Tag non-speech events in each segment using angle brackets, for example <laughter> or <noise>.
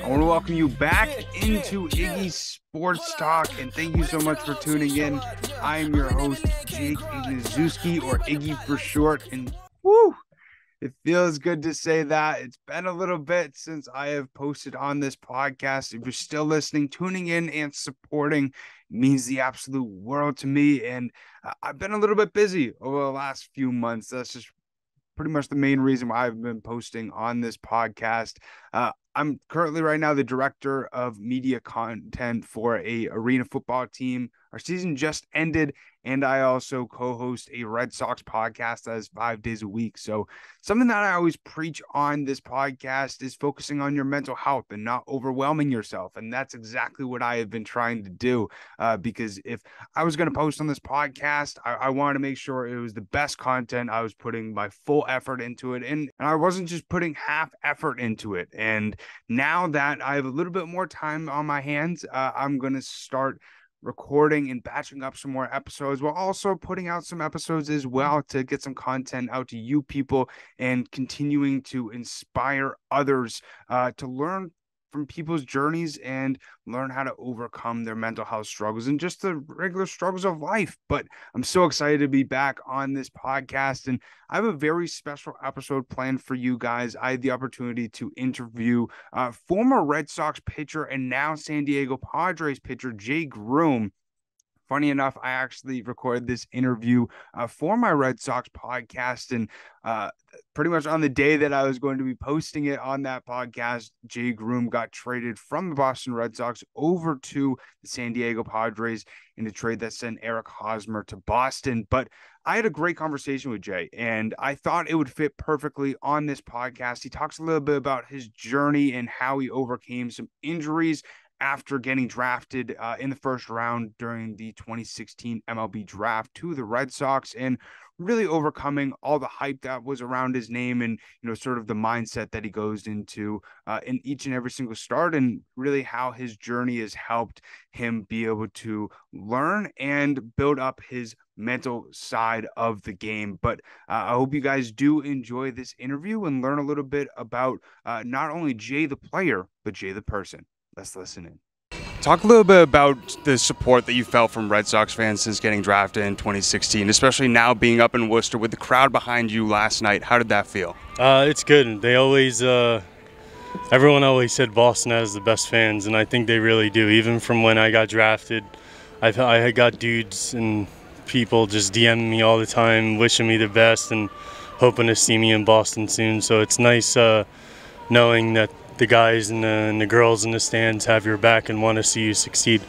I want to welcome you back into Iggy Sports Talk, and thank you so much for tuning in. I am your host, Jake Ignazuski, or Iggy for short, and woo, it feels good to say that. It's been a little bit since I have posted on this podcast. If you're still listening, tuning in, and supporting means the absolute world to me. And uh, I've been a little bit busy over the last few months. That's just pretty much the main reason why I've been posting on this podcast. Uh, I'm currently right now the director of media content for a arena football team. Our season just ended, and I also co-host a Red Sox podcast that is five days a week. So something that I always preach on this podcast is focusing on your mental health and not overwhelming yourself. And that's exactly what I have been trying to do. Uh, because if I was going to post on this podcast, I, I wanted to make sure it was the best content. I was putting my full effort into it, and, and I wasn't just putting half effort into it. And now that I have a little bit more time on my hands, uh, I'm going to start recording and batching up some more episodes while also putting out some episodes as well to get some content out to you people and continuing to inspire others uh, to learn from people's journeys and learn how to overcome their mental health struggles and just the regular struggles of life. But I'm so excited to be back on this podcast. And I have a very special episode planned for you guys. I had the opportunity to interview uh, former Red Sox pitcher and now San Diego Padres pitcher Jay Groome. funny enough, I actually recorded this interview uh, for my Red Sox podcast. And uh, pretty much on the day that I was going to be posting it on that podcast, Jay Groome got traded from the Boston Red Sox over to the San Diego Padres in a trade that sent Eric Hosmer to Boston. But I had a great conversation with Jay, and I thought it would fit perfectly on this podcast. He talks a little bit about his journey and how he overcame some injuries after getting drafted uh, in the first round during the 2016 MLB draft to the Red Sox and really overcoming all the hype that was around his name and you know sort of the mindset that he goes into uh, in each and every single start and really how his journey has helped him be able to learn and build up his mental side of the game. But uh, i hope you guys do enjoy this interview and learn a little bit about uh, not only jay the player but jay the person Let's listen in. Talk a little bit about the support that you felt from Red Sox fans since getting drafted in 2016, especially now being up in Worcester with the crowd behind you last night. How did that feel? Uh, it's good. They always, uh, everyone always said Boston has the best fans, and I think they really do. Even from when I got drafted, I've, I had got dudes and people just DMing me all the time, wishing me the best and hoping to see me in Boston soon. So it's nice uh, knowing that the guys and the, and the girls in the stands have your back and want to see you succeed.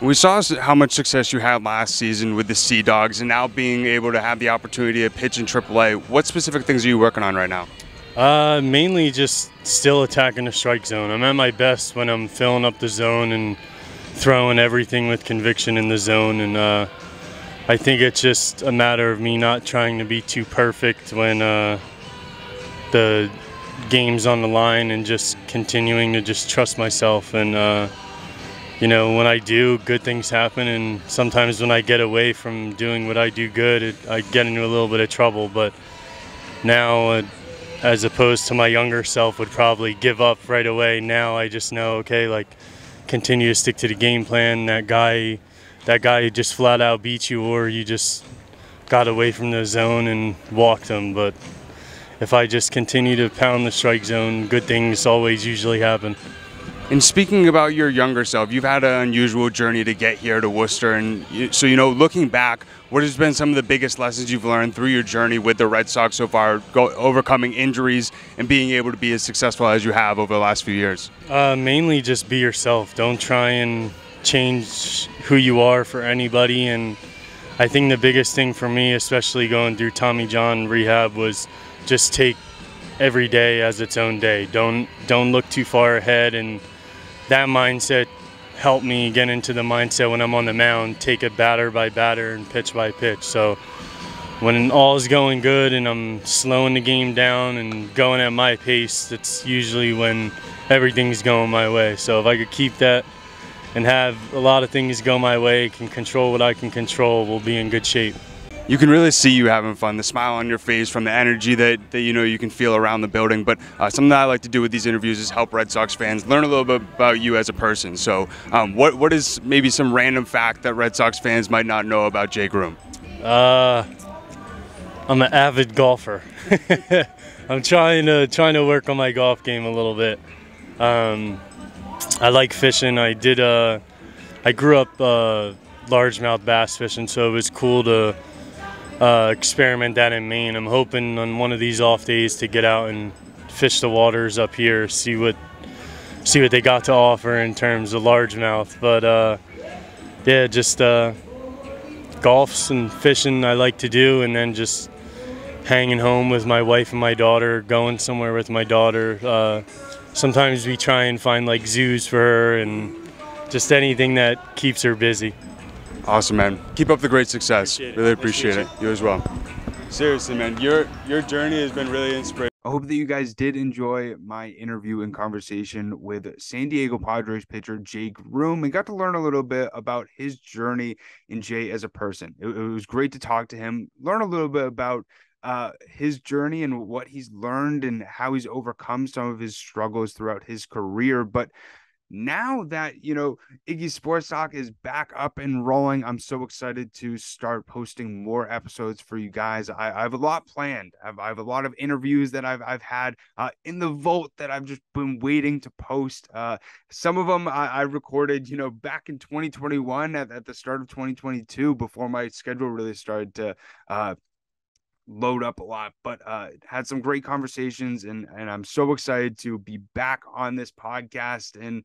We saw how much success you had last season with the Sea Dogs, and now being able to have the opportunity to pitch in AAA. What specific things are you working on right now? Uh, mainly just still attacking the strike zone. I'm at my best when I'm filling up the zone and throwing everything with conviction in the zone. And uh, I think it's just a matter of me not trying to be too perfect when uh, the games on the line and just continuing to just trust myself and uh, you know when I do good things happen and sometimes when I get away from doing what I do good it, I get into a little bit of trouble but now uh, as opposed to my younger self would probably give up right away now I just know okay like continue to stick to the game plan that guy that guy just flat out beat you or you just got away from the zone and walked him but if I just continue to pound the strike zone, good things always usually happen. And speaking about your younger self, you've had an unusual journey to get here to Worcester. And so, you know, looking back, what has been some of the biggest lessons you've learned through your journey with the Red Sox so far, go, overcoming injuries and being able to be as successful as you have over the last few years? Uh, mainly just be yourself. Don't try and change who you are for anybody. And I think the biggest thing for me, especially going through Tommy John rehab, was just take every day as its own day. Don't don't look too far ahead, and that mindset helped me get into the mindset when I'm on the mound. Take it batter by batter and pitch by pitch. So when all is going good and I'm slowing the game down and going at my pace, that's usually when everything's going my way. So if I could keep that and have a lot of things go my way, can control what I can control, we'll be in good shape. you can really see you having fun, the smile on your face from the energy that, that you know you can feel around the building. But uh, something that I like to do with these interviews is help Red Sox fans learn a little bit about you as a person. So, um, what what is maybe some random fact that Red Sox fans might not know about Jay Groome? Uh, I'm an avid golfer. <laughs> I'm trying to trying to work on my golf game a little bit. Um, I like fishing. I did. Uh, I grew up uh, largemouth bass fishing, so it was cool to uh, experiment that in Maine. I'm hoping on one of these off days to get out and fish the waters up here, see what see what they got to offer in terms of largemouth. But uh, yeah, just uh, golfs and fishing I like to do, and then just hanging home with my wife and my daughter, going somewhere with my daughter. Uh, sometimes we try and find like zoos for her and just anything that keeps her busy. Awesome, man. Keep up the great success. Appreciate really it. appreciate it. You as well. Seriously, man, your your journey has been really inspirational. I hope that you guys did enjoy my interview and conversation with San Diego Padres pitcher Jay Groome and got to learn a little bit about his journey in Jay as a person. It, it was great to talk to him, learn a little bit about uh, his journey and what he's learned and how he's overcome some of his struggles throughout his career. But now that you know Iggy Sports Talk is back up and rolling, I'm so excited to start posting more episodes for you guys. I, I have a lot planned. I have, I have, a lot of interviews that I've I've had uh, in the vault that I've just been waiting to post. Uh, some of them I, I, recorded, you know, back in 2021 at, at the start of 2022 before my schedule really started to uh, load up a lot, but uh, had some great conversations, and and I'm so excited to be back on this podcast, and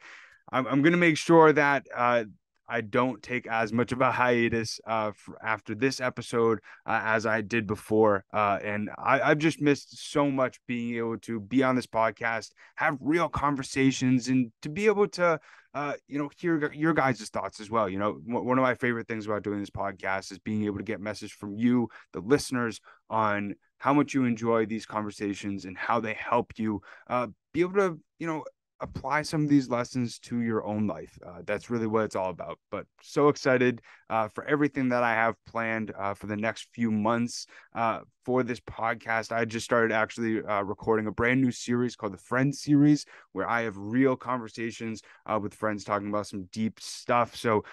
I'm I'm gonna make sure that uh, I don't take as much of a hiatus uh, after this episode uh, as I did before. Uh, and I, have just missed so much being able to be on this podcast, have real conversations, and to be able to, uh, you know, hear your guys' thoughts as well. You know, one of my favorite things about doing this podcast is being able to get message from you, the listeners, on how much you enjoy these conversations and how they help you uh, be able to, you know, apply some of these lessons to your own life. Uh, that's really what it's all about. But so excited uh, for everything that I have planned uh, for the next few months uh, for this podcast. I just started actually uh, recording a brand new series called the Friends Series, where I have real conversations uh, with friends talking about some deep stuff. So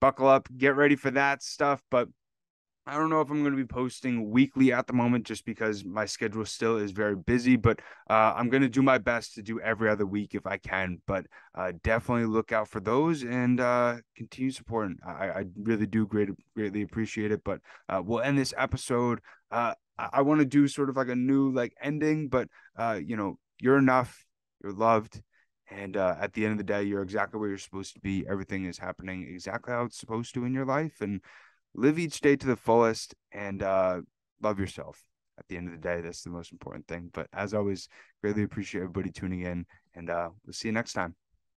buckle up, get ready for that stuff. But I don't know if I'm going to be posting weekly at the moment just because my schedule still is very busy, but uh, I'm going to do my best to do every other week if I can. But uh, definitely look out for those and uh, continue supporting. I, I really do great, greatly appreciate it. But uh, we'll end this episode. Uh, I, I want to do sort of like a new like ending, but uh, you know, you're enough, you're loved. And at the end of the day, you're exactly where you're supposed to be. Everything is happening exactly how it's supposed to in your life. And live each day to the fullest and uh, love yourself. At the end of the day, that's the most important thing. But as always, greatly appreciate everybody tuning in, and uh, we'll see you next time.